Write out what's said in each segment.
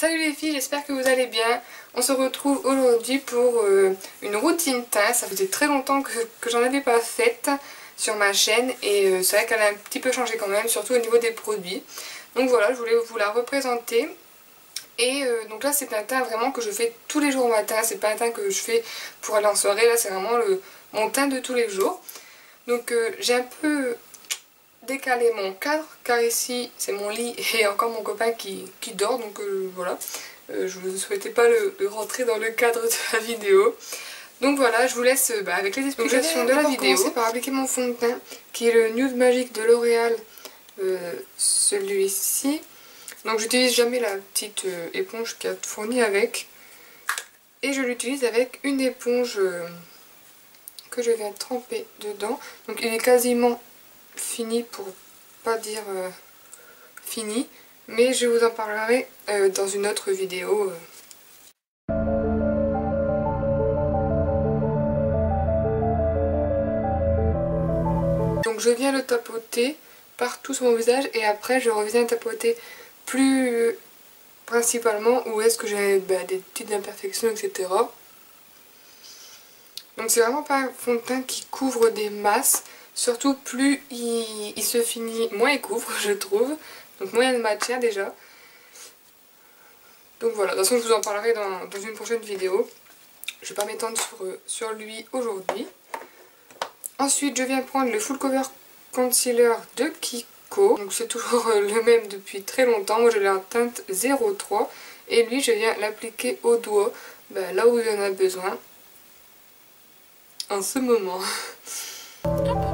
Salut les filles, j'espère que vous allez bien. On se retrouve aujourd'hui pour euh, une routine teint. Ça faisait très longtemps que, j'en avais pas faite sur ma chaîne et euh, c'est vrai qu'elle a un petit peu changé quand même, surtout au niveau des produits. Donc voilà, je voulais vous la représenter. Et euh, donc là c'est un teint vraiment que je fais tous les jours au matin, c'est pas un teint que je fais pour aller en soirée, là c'est vraiment le, mon teint de tous les jours. Donc j'ai un peu décaler mon cadre car ici c'est mon lit et encore mon copain qui, dort donc euh, voilà. Euh, je ne souhaitais pas le, rentrer dans le cadre de la vidéo. Donc voilà je vous laisse bah, avec les explications de la vidéo. commencer par appliquer mon fond de teint qui est le Nude Magic de L'Oréal euh, celui-ci. Donc j'utilise jamais la petite éponge qui a fourni avec. Et je l'utilise avec une éponge que je viens tremper dedans. Donc il est quasiment fini pour pas dire euh, fini, mais je vous en parlerai euh, dans une autre vidéo. Euh. Donc je viens le tapoter partout sur mon visage et après je reviens tapoter plus principalement où est-ce que j'ai bah, des petites imperfections etc. Donc c'est vraiment pas un fond de teint qui couvre des masses, Surtout plus il, se finit, moins il couvre je trouve. Donc moins de matière déjà. Donc voilà, de toute façon je vous en parlerai dans, une prochaine vidéo. Je vais pas m'étendre sur, sur lui aujourd'hui. Ensuite je viens prendre le Full Cover Concealer de Kiko. Donc c'est toujours le même depuis très longtemps. Moi je l'ai en teinte 03. Et lui je viens l'appliquer au doigt, ben, là où il en a besoin. En ce moment.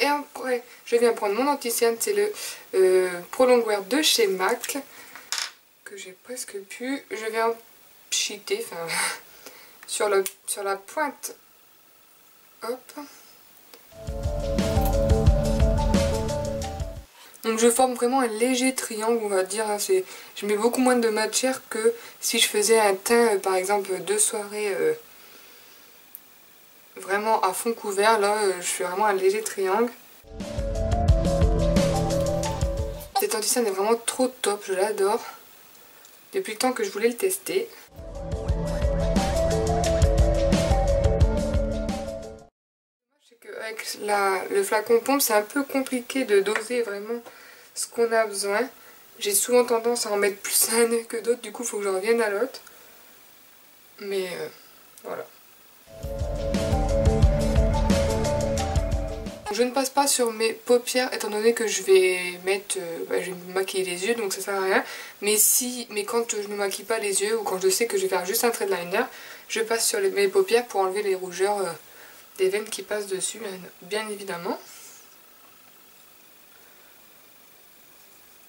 Et après, je viens prendre mon anti c'est le euh, Prolongwear de chez MAC, que j'ai presque pu. Je vais en pchiter, enfin, sur, la pointe. Hop. Donc je forme vraiment un léger triangle, on va dire. Hein. je mets beaucoup moins de matière que si je faisais un teint, euh, par exemple, de soirée... Euh, vraiment à fond couvert. Là, euh, je fais vraiment un léger triangle. Cet anti est vraiment trop top, je l'adore. Depuis le temps que je voulais le tester. Avec la, le flacon pompe, c'est un peu compliqué de doser vraiment ce qu'on a besoin. J'ai souvent tendance à en mettre plus un que d'autres, du coup il faut que je revienne à l'autre. Mais euh, voilà. Je ne passe pas sur mes paupières étant donné que je vais mettre, euh, bah, je vais me maquiller les yeux donc ça sert à rien. Mais si, mais quand je ne maquille pas les yeux ou quand je sais que je vais faire juste un trait de liner, je passe sur mes paupières pour enlever les rougeurs euh, des veines qui passent dessus bien évidemment.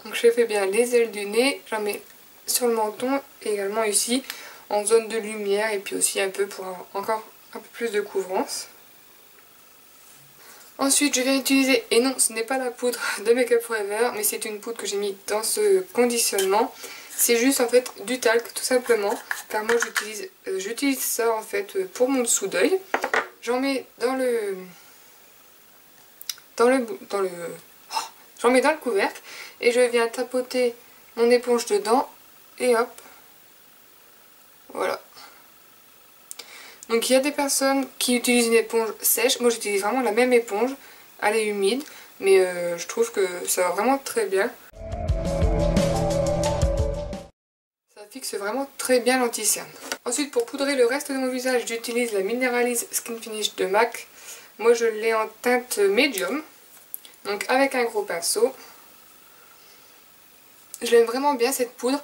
Donc je fais bien les ailes du nez, j'en mets sur le menton également ici en zone de lumière et puis aussi un peu pour encore un peu plus de couvrance. Ensuite, je viens utiliser, et non, ce n'est pas la poudre de Make Up Forever, mais c'est une poudre que j'ai mis dans ce conditionnement. C'est juste en fait du talc tout simplement, car moi j'utilise euh, ça en fait pour mon dessous d'œil. J'en mets dans le... dans le... dans le... Oh, j'en mets dans le couvercle et je viens tapoter mon éponge dedans et hop, voilà. Donc il y a des personnes qui utilisent une éponge sèche. Moi j'utilise vraiment la même éponge. Elle est humide. Mais euh, je trouve que ça va vraiment très bien. Ça fixe vraiment très bien l'anti-cerne. Ensuite pour poudrer le reste de mon visage j'utilise la Mineralize Skin Finish de MAC. Moi je l'ai en teinte médium. Donc avec un gros pinceau. Je l'aime vraiment bien cette poudre.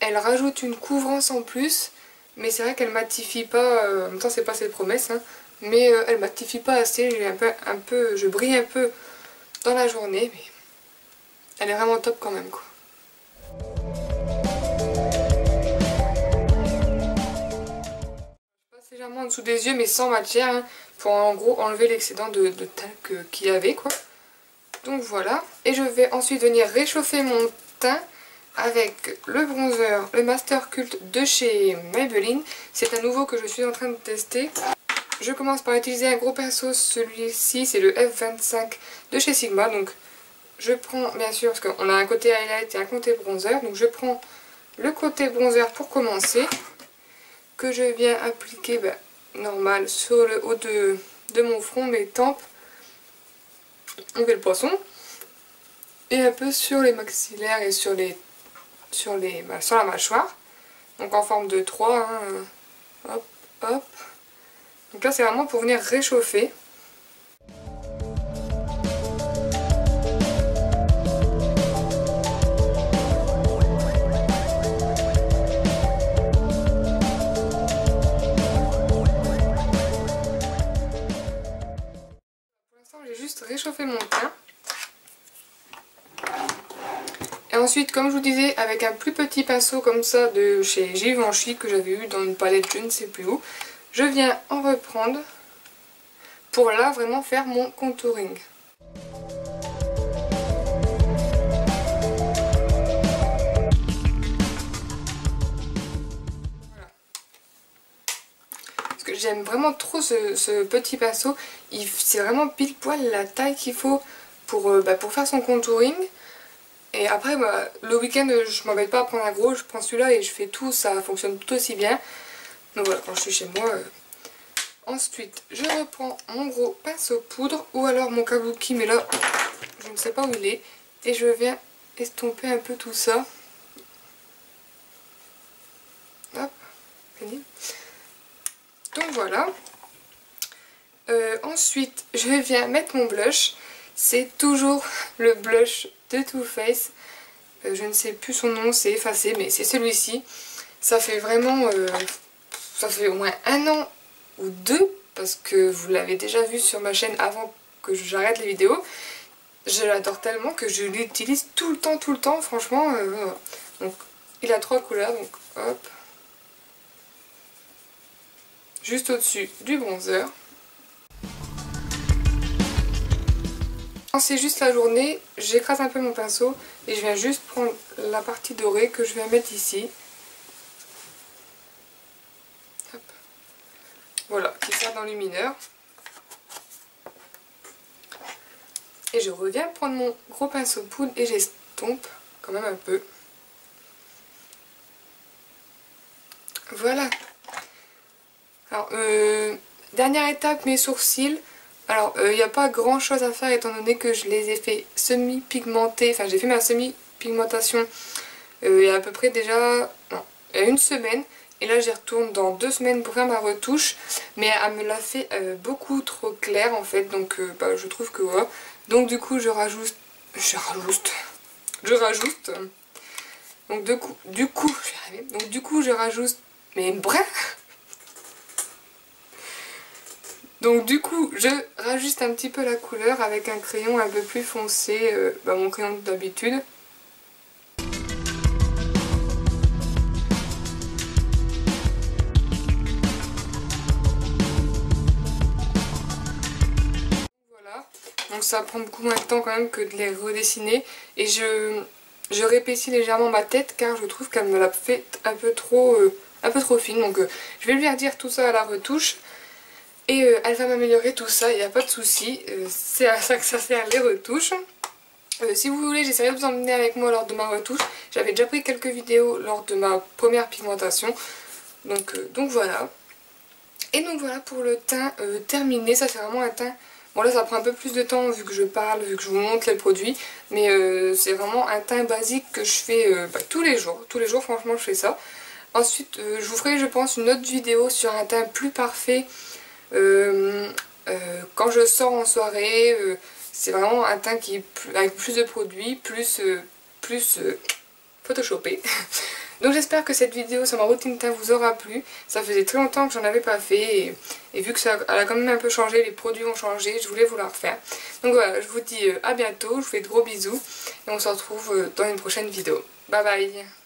Elle rajoute une couvrance en plus mais c'est vrai qu'elle matifie pas, euh, en même temps c'est pas ses promesses, hein, mais euh, elle matifie pas assez, un peu, je brille un peu dans la journée, mais elle est vraiment top quand même quoi. Je passe légèrement en dessous des yeux mais sans matière, hein, pour en gros enlever l'excédent de, de talc qu'il y avait quoi. Donc voilà, et je vais ensuite venir réchauffer mon teint avec le bronzer, le Master Cult de chez Maybelline. C'est un nouveau que je suis en train de tester. je commence par utiliser un gros pinceau, celui-ci c'est le F25 de chez Sigma, donc je prends bien sûr, parce qu'on a un côté highlight et un côté bronzer, donc je prends le côté bronzer pour commencer, que je viens appliquer ben, normal sur le haut de, de mon front, mes tempes, on fait le poisson, et un peu sur les maxillaires et sur les sur les ben, sur la mâchoire, donc en forme de 3, hein, hop, hop, donc là c'est vraiment pour venir réchauffer. Pour l'instant j'ai juste réchauffé mon teint. Et ensuite, comme je vous disais, avec un plus petit pinceau comme ça de chez Givenchy que j'avais eu dans une palette je ne sais plus où, je viens en reprendre pour là vraiment faire mon contouring. J'aime vraiment trop ce, petit pinceau. C'est vraiment pile poil la taille qu'il faut pour, euh, bah, pour faire son contouring. Après, bah, le week-end, je m'embête pas à prendre un gros, je prends celui-là et je fais tout, ça fonctionne tout aussi bien. Donc voilà, quand je suis chez moi. Euh. Ensuite, je reprends mon gros pinceau poudre ou alors mon kabuki, mais là, je ne sais pas où il est. Et je viens estomper un peu tout ça. Hop, fini. Donc voilà. Euh, ensuite, je viens mettre mon blush. C'est toujours le blush de Too Faced. Euh, je ne sais plus son nom, c'est effacé, mais c'est celui-ci. Ça fait vraiment ça fait au moins un an ou deux, parce que vous l'avez déjà vu sur ma chaîne avant que j'arrête les vidéos. Je l'adore tellement que je l'utilise tout le temps, tout le temps, franchement. Euh, donc, il a trois couleurs, donc hop. Juste au-dessus du bronzer. Quand c'est juste la journée, j'écrase un peu mon pinceau et je viens juste prendre la partie dorée que je vais mettre ici. Voilà, qui sert d'enlumineur. Et je reviens prendre mon gros pinceau poudre et j'estompe quand même un peu. Voilà. Alors, euh, dernière étape, mes sourcils. Alors, il euh, n'y a pas grand chose à faire étant donné que je les ai fait semi-pigmentés. Enfin, j'ai fait ma semi-pigmentation euh, il y a à peu près déjà une semaine. Et là j'y retourne dans deux semaines pour faire ma retouche. Mais elle me l'a fait euh, beaucoup trop clair en fait. Donc bah, je trouve que. Donc du coup je rajoute... Je rajoute... Je rajoute... Donc du coup... Du coup... Donc du coup je rajoute... Mais bref donc du coup, je rajuste un petit peu la couleur avec un crayon un peu plus foncé, euh, bah, mon crayon d'habitude. donc ça prend beaucoup moins de temps quand même que de les redessiner. Et je, je légèrement ma tête car je trouve qu'elle me l'a fait un peu trop, euh, un peu trop fine. Donc euh, je vais lui redire tout ça à la retouche et euh, elle va m'améliorer tout ça, il n'y a pas de souci, c'est à ça que ça sert les retouches. si vous voulez, j'essaierai de vous emmener avec moi lors de ma retouche. J'avais déjà pris quelques vidéos lors de ma première pigmentation. Donc, donc voilà. Et donc voilà pour le teint terminé. Ça c'est vraiment un teint Bon là ça prend un peu plus de temps vu que je parle, vu que je vous montre les produits, mais euh, c'est vraiment un teint basique que je fais euh, bah, tous les jours. Tous les jours franchement je fais ça. Ensuite euh, je vous ferai je pense une autre vidéo sur un teint plus parfait quand je sors en soirée. c'est vraiment un teint qui avec plus de produits, plus, plus photoshopé. Donc j'espère que cette vidéo sur ma routine teint vous aura plu. Ça faisait très longtemps que j'en avais pas fait et, vu que ça a quand même un peu changé, les produits ont changé, je voulais vous la refaire. Donc voilà, je vous dis euh, à bientôt, je vous fais de gros bisous et on se retrouve euh, dans une prochaine vidéo. Bye bye